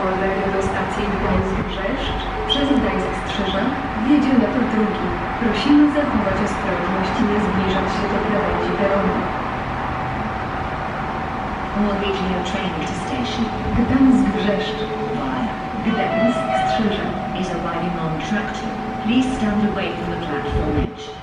Podległy do stacji Gdańsk-Brzeszcz przez Gdańsk-Strzyża wiedzie na tor drugi. Prosimy zachować ostrożność i nie zbliżać się do krawędzi peronu. Regional train to station Gdańsk-Brzeszcz, via Gdańsk-Strzyża. is arriving on track two. Please stand away from the platform edge.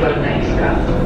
but a nice guy.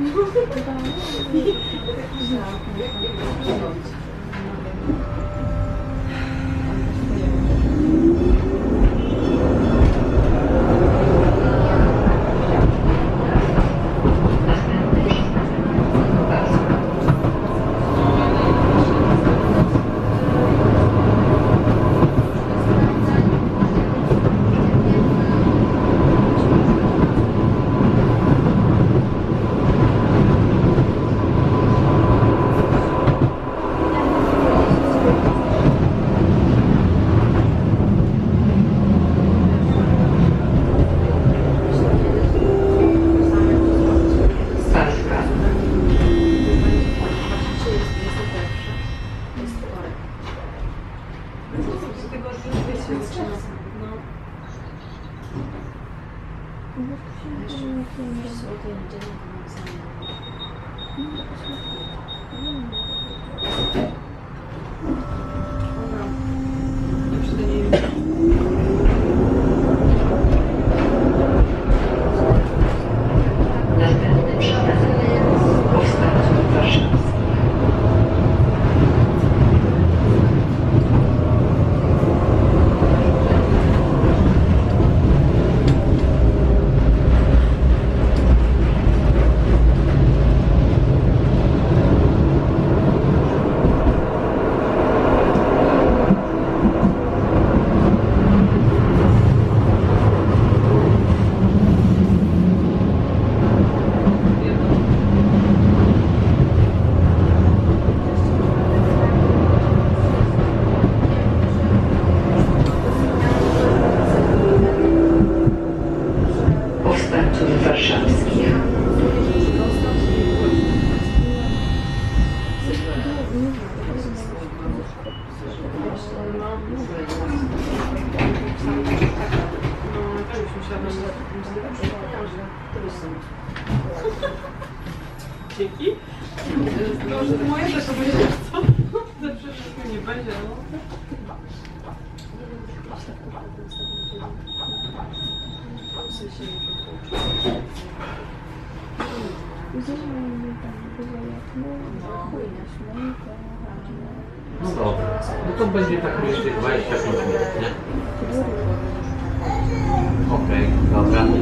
你，你，你，你，你，你，你，你，你，你，你，你，Dzięki. No, że moje też to będzie co? Zawsze wszystko nie będzie, no. No dobra, no to będzie tak mniej więcej 25 minut, nie? OK，好 sudah.